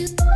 you.